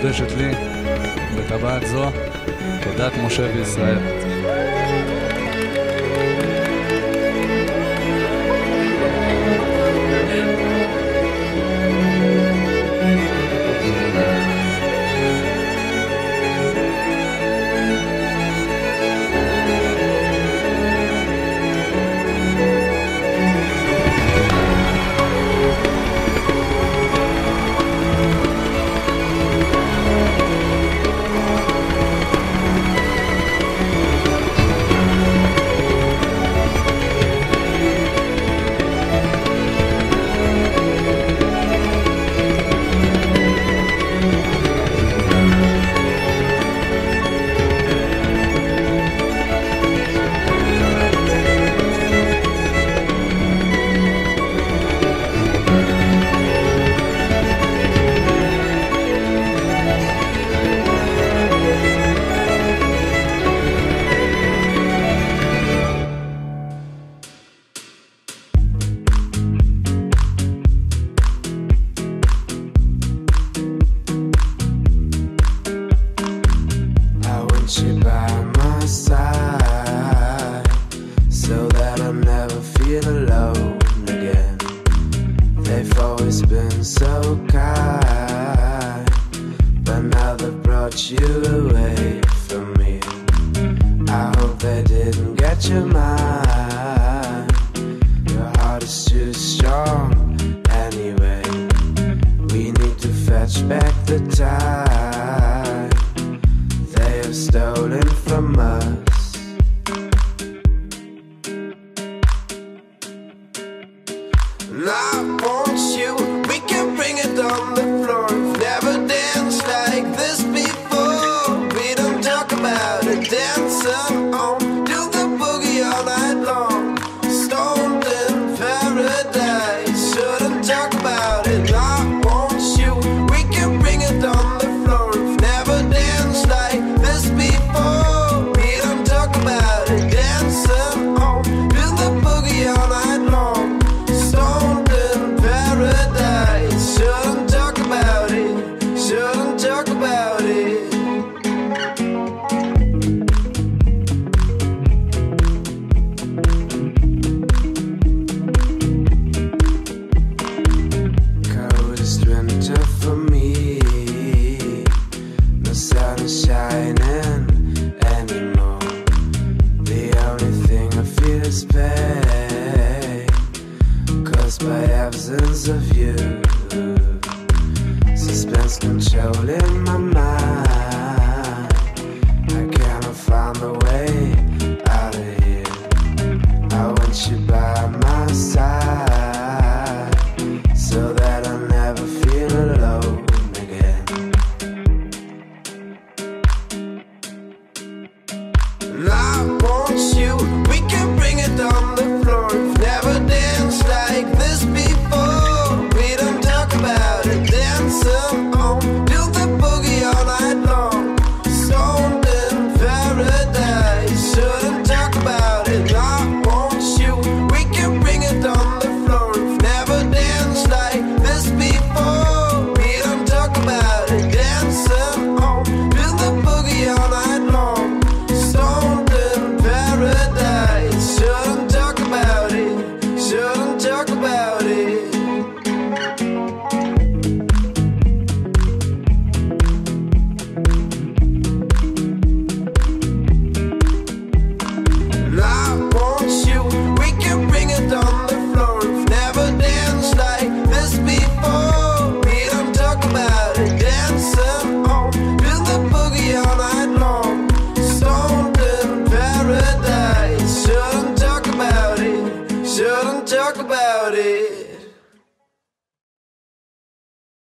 מקודשת לי בטבעת זו, תודת משה וישראל. that I'll never feel alone again. They've always been so kind, but now they've brought you away from me. I hope they didn't get your mind. Your heart is too strong anyway. We need to fetch back the time they have stolen You, we can bring it on the floor. Never danced like this before. We don't talk about it, dancing on. absence of you. Suspense controlling my mind. I cannot find a way.